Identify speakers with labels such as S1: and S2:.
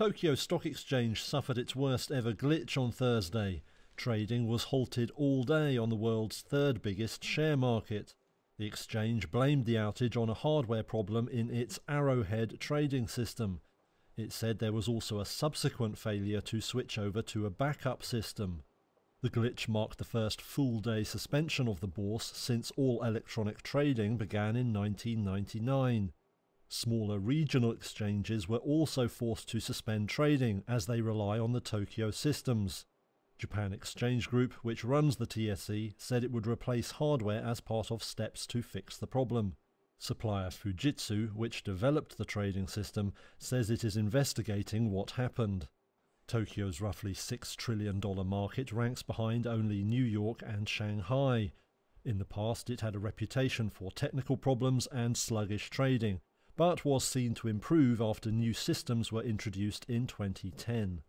S1: Tokyo Stock Exchange suffered its worst ever glitch on Thursday. Trading was halted all day on the world's third biggest share market. The exchange blamed the outage on a hardware problem in its Arrowhead trading system. It said there was also a subsequent failure to switch over to a backup system. The glitch marked the first full day suspension of the bourse since all electronic trading began in 1999. Smaller regional exchanges were also forced to suspend trading as they rely on the Tokyo systems. Japan Exchange Group, which runs the TSE, said it would replace hardware as part of steps to fix the problem. Supplier Fujitsu, which developed the trading system, says it is investigating what happened. Tokyo's roughly $6 trillion market ranks behind only New York and Shanghai. In the past, it had a reputation for technical problems and sluggish trading, but was seen to improve after new systems were introduced in 2010.